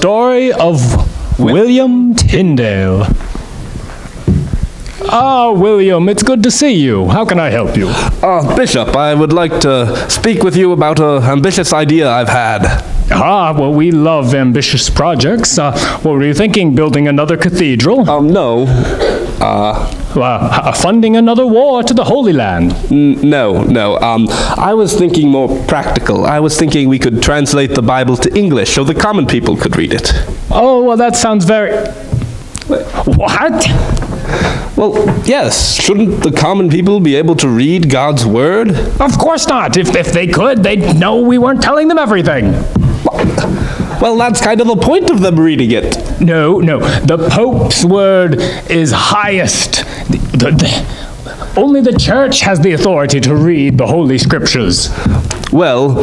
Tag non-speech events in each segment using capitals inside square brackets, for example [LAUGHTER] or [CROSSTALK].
story of William Tyndale. Ah, William, it's good to see you. How can I help you? Uh, Bishop, I would like to speak with you about an ambitious idea I've had. Ah, well, we love ambitious projects. Uh, what were you thinking? Building another cathedral? Um, no. Uh, uh, funding another war to the Holy Land? N- no, no. Um, I was thinking more practical. I was thinking we could translate the Bible to English so the common people could read it. Oh, well, that sounds very. What? Well, yes. Shouldn't the common people be able to read God's Word? Of course not. If, if they could, they'd know we weren't telling them everything. Well, that's kind of the point of them reading it. No, no. The Pope's word is highest. The, the, only the Church has the authority to read the Holy Scriptures. Well,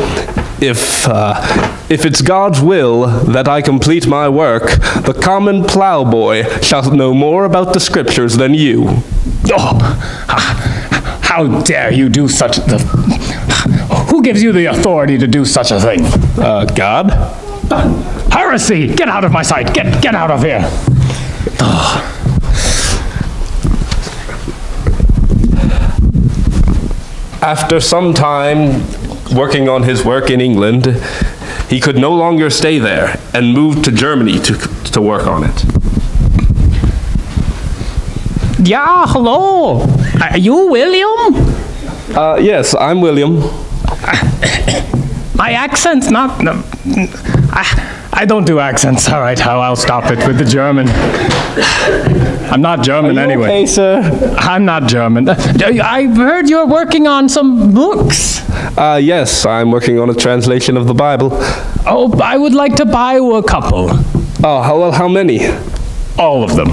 if, uh, if it's God's will that I complete my work, the common plowboy shall know more about the Scriptures than you. Oh, how dare you do such the... Who gives you the authority to do such a thing? Uh, God? Heresy! Get out of my sight! Get, get out of here! After some time working on his work in England, he could no longer stay there and moved to Germany to, to work on it. Yeah, hello. Are you William? Uh, yes, I'm William. [COUGHS] My accent's not. No, I, I don't do accents. All right, I'll, I'll stop it with the German. I'm not German anyway. Okay, sir. I'm not German. I've heard you're working on some books. Uh, yes, I'm working on a translation of the Bible. Oh, I would like to buy you a couple. Oh, how, well, how many? All of them.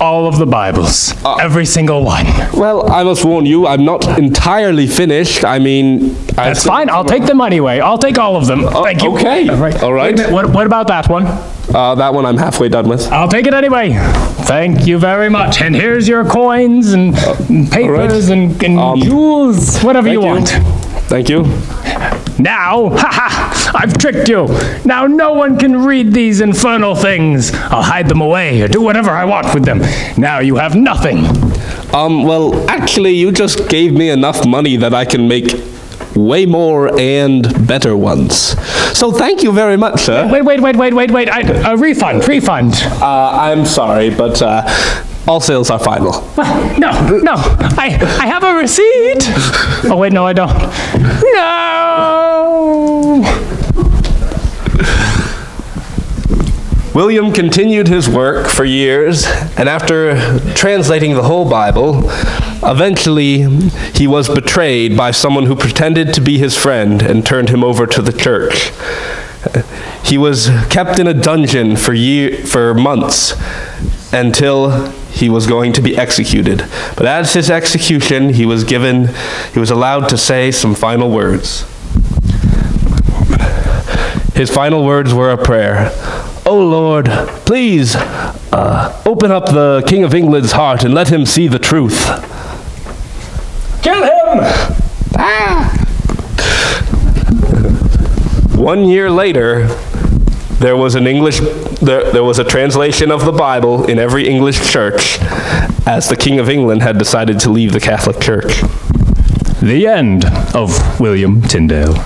All of the Bibles. Every single one. Well, I must warn you, I'm not entirely finished. I mean, I That's fine. I'll take them anyway. I'll take all of them. Thank you. okay. All right. All right. Wait a minute, What, what about that one? Uh, that one I'm halfway done with. I'll take it anyway. Thank you very much. And here's your coins and, and papers and, and Um, jewels, whatever you thank you. want. Thank you. Now, [LAUGHS] ha ha! I've tricked you. Now no one can read these infernal things. I'll hide them away or do whatever I want with them. Now you have nothing. Um, well, actually, you just gave me enough money that I can make way more and better ones. So thank you very much, sir. Wait, wait, wait, wait, wait, wait. I, a refund, refund. Uh, I'm sorry, but uh, all sales are final. Well, No, no. I, I have a receipt. Oh wait, no, I don't. No. William continued his work for years, and after translating the whole Bible, eventually he was betrayed by someone who pretended to be his friend and turned him over to the church. He was kept in a dungeon for year, for months until he was going to be executed. But at his execution, he was given he was allowed to say some final words. His final words were a prayer. Oh Lord, please uh, open up the King of England's heart and let him see the truth. Kill him. Ah! One year later, there was an English there, there was a translation of the Bible in every English church as the King of England had decided to leave the Catholic Church. The end of William Tyndale.